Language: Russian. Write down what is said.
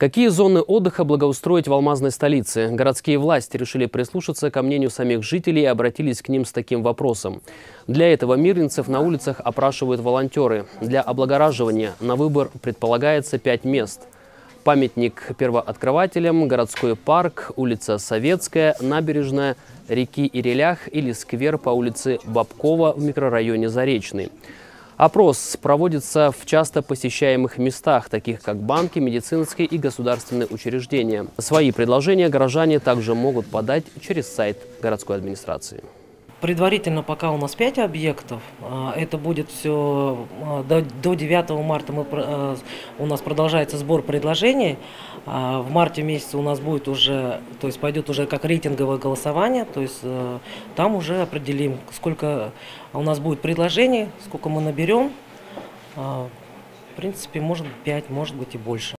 Какие зоны отдыха благоустроить в алмазной столице? Городские власти решили прислушаться ко мнению самих жителей и обратились к ним с таким вопросом. Для этого мирнинцев на улицах опрашивают волонтеры. Для облагораживания на выбор предполагается пять мест. Памятник первооткрывателям, городской парк, улица Советская, набережная реки Ирелях или сквер по улице Бабкова в микрорайоне Заречный. Опрос проводится в часто посещаемых местах, таких как банки, медицинские и государственные учреждения. Свои предложения горожане также могут подать через сайт городской администрации. Предварительно пока у нас 5 объектов. А, это будет все а, до, до 9 марта мы, а, у нас продолжается сбор предложений. В марте месяце у нас будет уже, то есть пойдет уже как рейтинговое голосование. То есть там уже определим, сколько у нас будет предложений, сколько мы наберем. В принципе, может быть 5, может быть и больше.